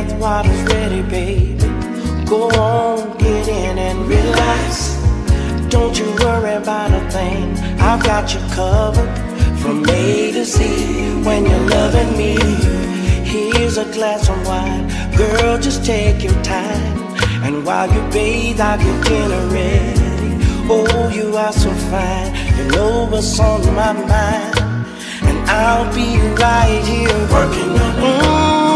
like the water's ready, baby. Go on, get in and relax. Don't you worry about a thing, I've got you covered from A to Z when you're loving me. Here's a glass of wine, girl, just take your time. And while you bathe, I'll get dinner ready. Oh, you are so fine, you know what's on my mind. And I'll be right here working on it. Mm -hmm.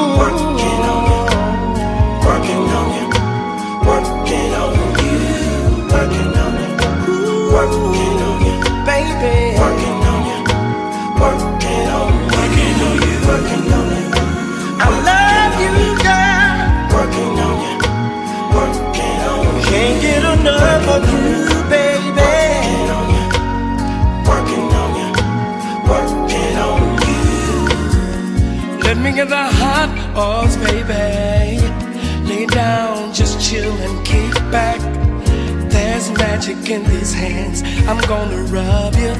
Get of you, baby. Working on you, working on you, working on you. Let me get the hot oils, baby. Lay down, just chill and kick back. There's magic in these hands. I'm gonna rub you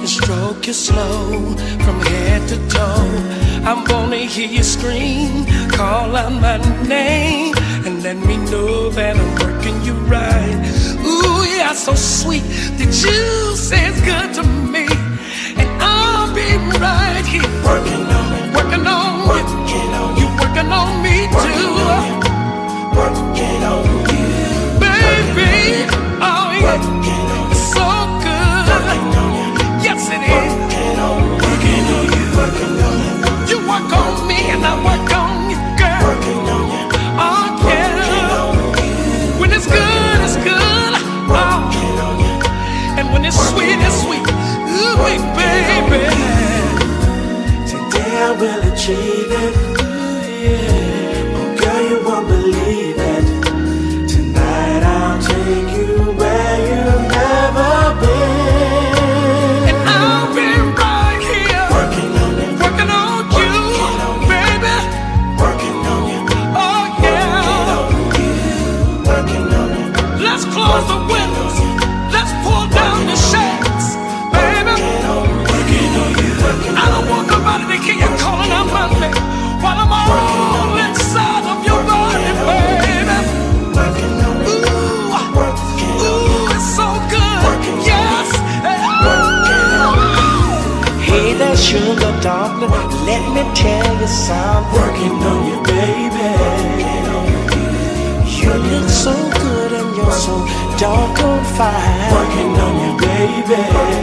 and stroke you slow from head to toe. I'm gonna hear you scream, call out my name, and let me know that I'm working you right. Ooh, yeah, so sweet. The juice is good to me, and I'll be right here Working on will achieve it. Oh, Hey there, sugar darling, let me tell you something. Working on you, baby. You look so good and you're so doggone fine. Working on you, baby.